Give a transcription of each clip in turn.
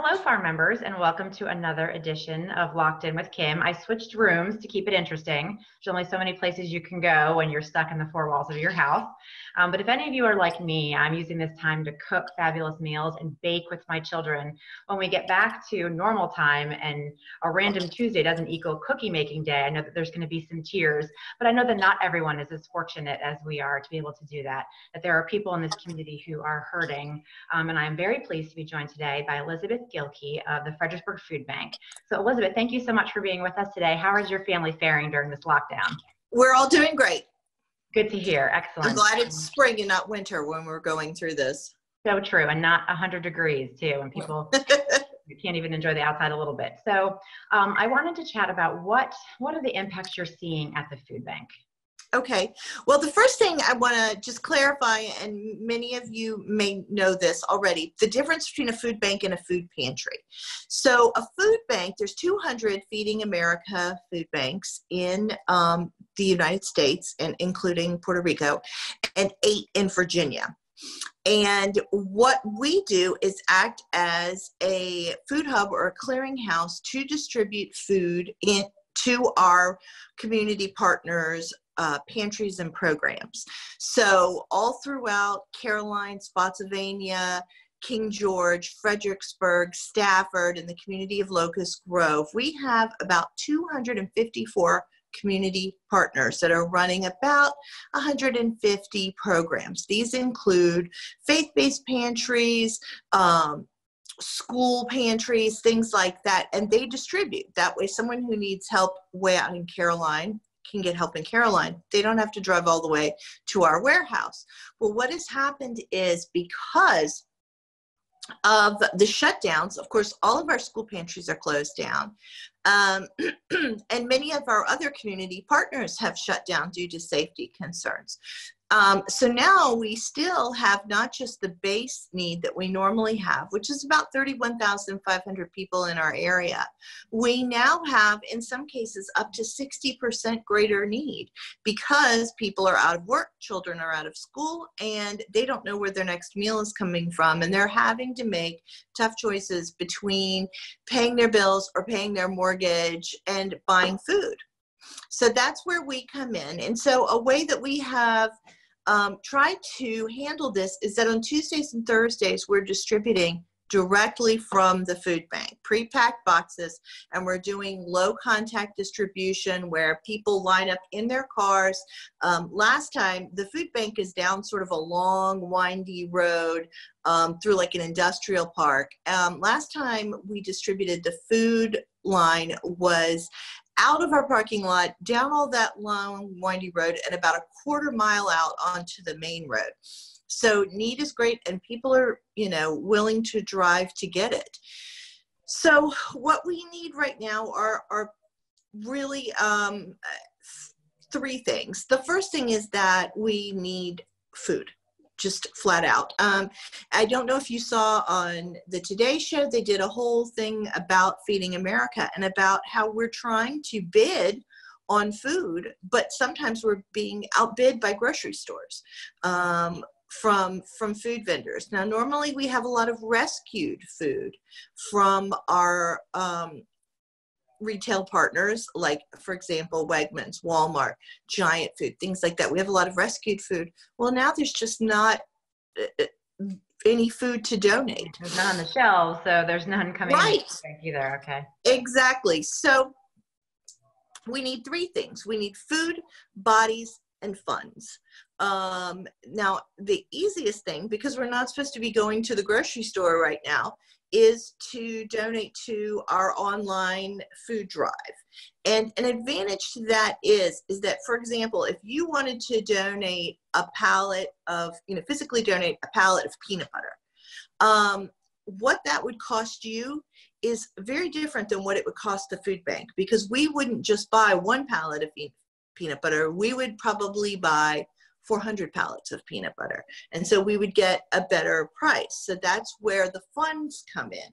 Hello, FAR members, and welcome to another edition of Locked In with Kim. I switched rooms to keep it interesting. There's only so many places you can go when you're stuck in the four walls of your house. Um, but if any of you are like me, I'm using this time to cook fabulous meals and bake with my children. When we get back to normal time and a random Tuesday doesn't equal cookie making day, I know that there's going to be some tears, but I know that not everyone is as fortunate as we are to be able to do that. That there are people in this community who are hurting. Um, and I'm very pleased to be joined today by Elizabeth. Gilkey of the Fredericksburg Food Bank. So, Elizabeth, thank you so much for being with us today. How is your family faring during this lockdown? We're all doing great. Good to hear. Excellent. I'm glad it's spring and not winter when we're going through this. So true, and not 100 degrees too, and people can't even enjoy the outside a little bit. So, um, I wanted to chat about what what are the impacts you're seeing at the food bank. Okay. Well, the first thing I want to just clarify, and many of you may know this already, the difference between a food bank and a food pantry. So, a food bank, there's 200 Feeding America food banks in um, the United States, and including Puerto Rico, and eight in Virginia. And what we do is act as a food hub or a clearinghouse to distribute food in, to our community partners uh, pantries and programs. So all throughout Caroline, Spotsylvania, King George, Fredericksburg, Stafford, and the community of Locust Grove, we have about 254 community partners that are running about 150 programs. These include faith based pantries, um, school pantries, things like that, and they distribute. That way, someone who needs help way out in Caroline can get help in Caroline. They don't have to drive all the way to our warehouse. Well, what has happened is because of the shutdowns, of course, all of our school pantries are closed down. Um, and many of our other community partners have shut down due to safety concerns. Um, so now we still have not just the base need that we normally have, which is about 31,500 people in our area. We now have, in some cases, up to 60% greater need because people are out of work, children are out of school, and they don't know where their next meal is coming from. And they're having to make tough choices between paying their bills or paying their mortgage and buying food. So that's where we come in. And so, a way that we have um, tried to handle this is that on Tuesdays and Thursdays, we're distributing directly from the food bank, pre-packed boxes, and we're doing low contact distribution where people line up in their cars. Um, last time, the food bank is down sort of a long, windy road um, through like an industrial park. Um, last time we distributed the food line was out of our parking lot, down all that long, windy road, and about a quarter mile out onto the main road. So need is great, and people are, you know, willing to drive to get it. So what we need right now are are really um, three things. The first thing is that we need food just flat out. Um, I don't know if you saw on the Today Show, they did a whole thing about Feeding America and about how we're trying to bid on food, but sometimes we're being outbid by grocery stores. Um, from from food vendors now normally we have a lot of rescued food from our um, retail partners, like, for example, Wegmans, Walmart, Giant Food, things like that. We have a lot of rescued food. Well, now there's just not uh, uh, any food to donate. There's none on the shelves, so there's none coming right. either. Okay. Exactly. So we need three things we need food, bodies, and funds. Um, now, the easiest thing, because we're not supposed to be going to the grocery store right now, is to donate to our online food drive. And an advantage to that is, is that, for example, if you wanted to donate a pallet of, you know, physically donate a pallet of peanut butter, um, what that would cost you is very different than what it would cost the food bank because we wouldn't just buy one pallet of peanut butter. We would probably buy 400 pallets of peanut butter. And so we would get a better price. So that's where the funds come in.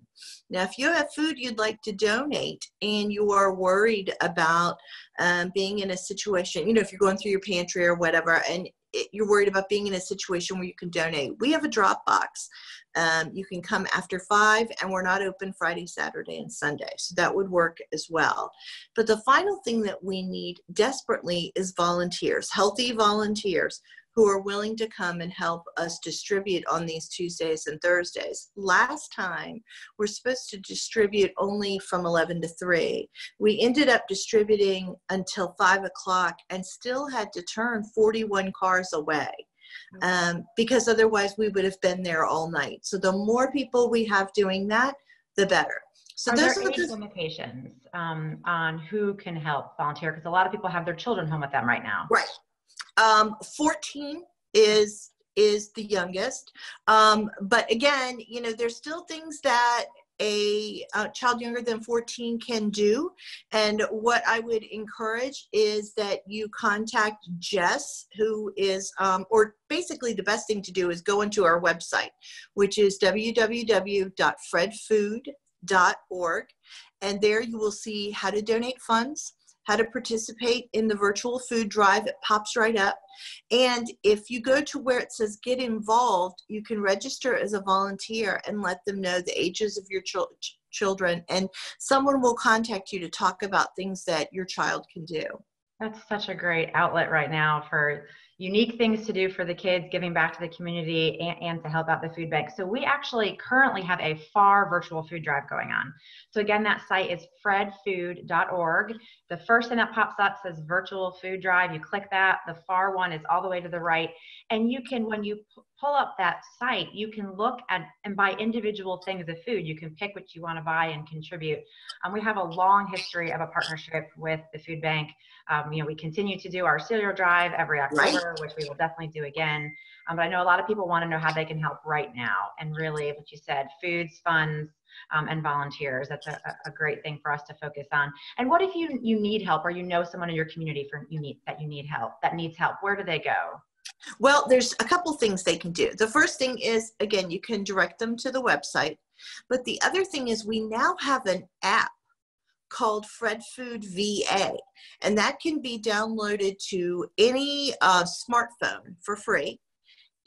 Now, if you have food you'd like to donate and you are worried about um, being in a situation, you know, if you're going through your pantry or whatever, and you're worried about being in a situation where you can donate, we have a drop box. Um, you can come after five, and we're not open Friday, Saturday, and Sunday. So that would work as well. But the final thing that we need desperately is volunteers, healthy volunteers who are willing to come and help us distribute on these Tuesdays and Thursdays. Last time, we're supposed to distribute only from 11 to 3. We ended up distributing until 5 o'clock and still had to turn 41 cars away. Um, because otherwise we would have been there all night. So the more people we have doing that, the better. So are those there are age the, limitations um, on who can help volunteer? Because a lot of people have their children home with them right now. right. Um, 14 is is the youngest. Um, but again, you know, there's still things that a, uh child younger than 14 can do. And what I would encourage is that you contact Jess, who is, um, or basically the best thing to do is go into our website, which is www.fredfood.org. And there you will see how to donate funds, how to participate in the virtual food drive. It pops right up. And if you go to where it says get involved, you can register as a volunteer and let them know the ages of your chil- ch- children. And someone will contact you to talk about things that your child can do. That's such a great outlet right now for unique things to do for the kids, giving back to the community, and, and, to help out the food bank. So, we actually currently have a FAR virtual food drive going on. So, again, that site is fredfood.org. The first thing that pops up says virtual food drive. You click that, the FAR one is all the way to the right. And you can, when you pull up that site, you can look at and buy individual things of food. You can pick what you want to buy and contribute. Um, we have a long history of a partnership with the food bank. Um, you know, we continue to do our cereal drive every October, right. which we will definitely do again. Um, but I know a lot of people want to know how they can help right now. And really, what you said, foods, funds, um, and volunteers. That's a, a, great thing for us to focus on. And what if you you need help, or you know someone in your community for you need that you need help that needs help? Where do they go? Well, there's a couple things they can do. The first thing is, again, you can direct them to the website. But the other thing is, we now have an app called Fred Food VA, and that can be downloaded to any uh, smartphone for free.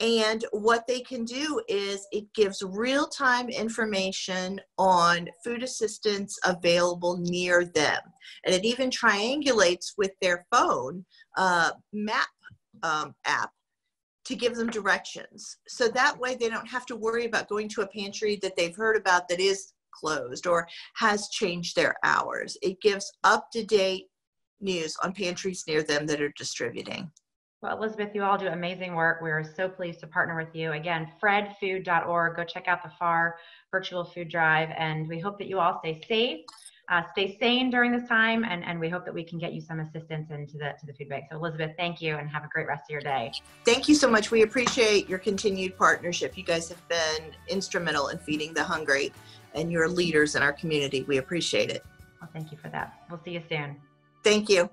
And what they can do is it gives real time information on food assistance available near them. And it even triangulates with their phone uh, map um, app to give them directions. So that way they don't have to worry about going to a pantry that they've heard about that is closed or has changed their hours. It gives up to date news on pantries near them that are distributing. Well, Elizabeth, you all do amazing work. We are so pleased to partner with you. Again, fredfood.org. Go check out the FAR virtual food drive, and we hope that you all stay safe uh, stay sane during this time, and, and we hope that we can get you some assistance into the to the food bank. So, Elizabeth, thank you, and have a great rest of your day. Thank you so much. We appreciate your continued partnership. You guys have been instrumental in feeding the hungry, and you're leaders in our community. We appreciate it. Well, thank you for that. We'll see you soon. Thank you.